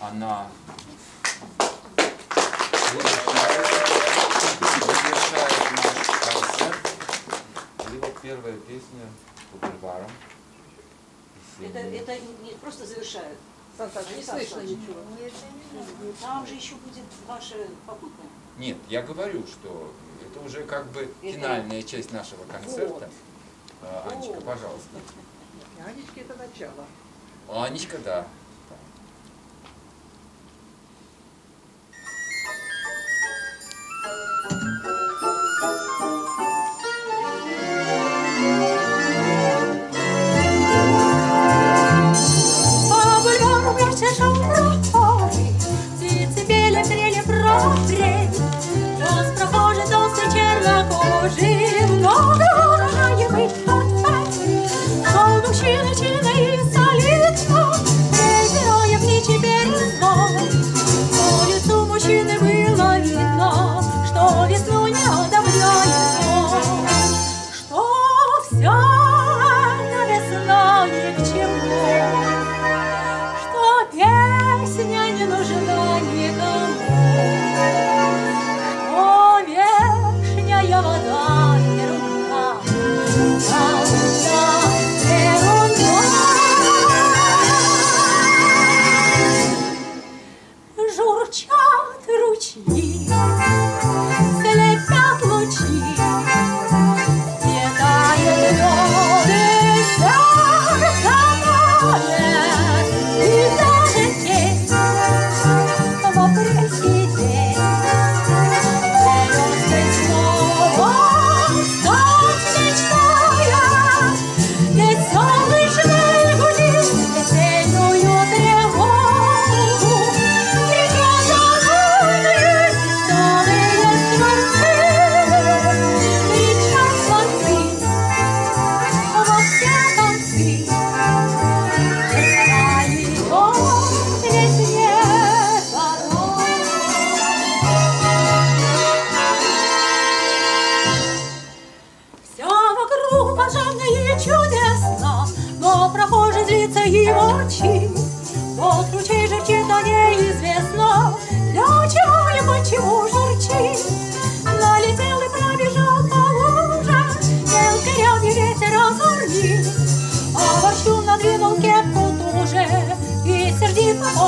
она завершает наш концерт. Его первая песня по бульварам. Это, это не просто завершают. Не слышно ничего. Там же еще будет ваше попутное. Нет, я говорю, что это уже как бы финальная часть нашего концерта. Вот. А, Анечка, пожалуйста. Анечка это начало. Анечка, да. Oh.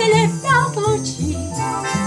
se lève par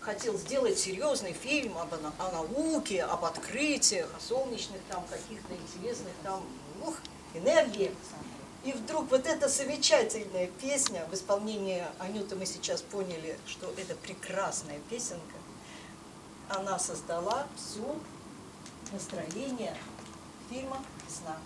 хотел сделать серьезный фильм об, о науке, об открытиях, о солнечных там каких-то интересных там, ух, энергии. И вдруг вот эта замечательная песня в исполнении Анюты мы сейчас поняли, что это прекрасная песенка. Она создала все настроение фильма «Весна».